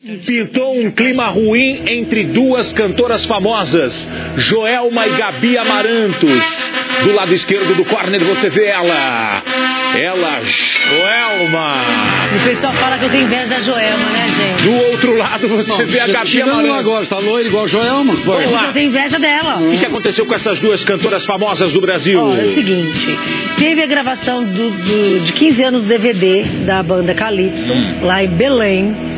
Pintou um clima ruim entre duas cantoras famosas, Joelma e Gabi Amarantos. Do lado esquerdo do corner você vê ela. Ela, Joelma. O pessoal fala que eu tenho inveja da Joelma, né, gente? Do outro lado você Não, vê a Gabi Amarantos. agora, tá loiro igual Joelma? Vamos lá. Eu tenho inveja dela. O que, que aconteceu com essas duas cantoras famosas do Brasil? É o seguinte, teve a gravação do, do- de 15 anos do DVD da banda Calypso, Hum. lá em Belém.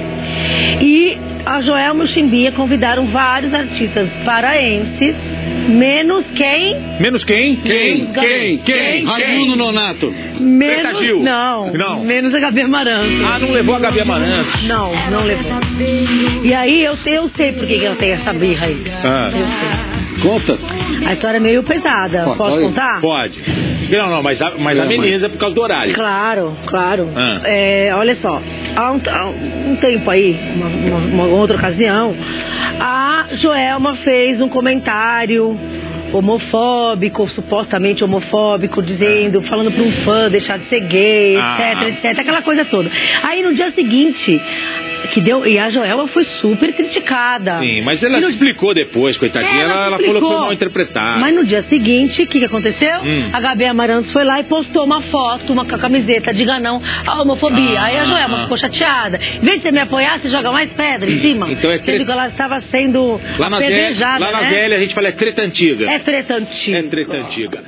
A Joelma e o Chimbinha convidaram vários artistas paraenses, menos quem? Menos quem? Quem? Quem? Quem? Raimundo Nonato. Menos. Gil. Não, Não. Menos a Gabi Amaranto. Ah, não levou a Gabi Amarantos. Não, não levou. E aí eu, sei- eu sei por que eu tenho essa birra aí. Ah. Eu sei. Conta. A história é meio pesada. Pô, Posso pode. contar? Pode. Não, não, mas, a- mas É, ameniza por causa do horário. Claro, claro. Ah. É, olha só, há um, há um tempo aí, uma, uma- uma outra ocasião, a Joelma fez um comentário homofóbico, supostamente homofóbico, dizendo, falando para um fã deixar de ser gay, Ah. etc, etc, aquela coisa toda. Aí no dia seguinte, que deu, e a Joelma foi super criticada. Sim, mas ela no- explicou depois, coitadinha. Ela, ela falou que foi mal interpretada. Mas no dia seguinte, o que, que aconteceu? Hum. A Gabi Amarantos foi lá e postou uma foto, uma camiseta, diga não à homofobia. Ah. Aí a Joelma ficou chateada. Em vez de você me apoiar, você joga mais pedra em cima. Então é Sendo tre- que ela estava sendo Lá na, velha, lá na né? velha a gente fala é treta antiga. É treta antiga. É treta antiga.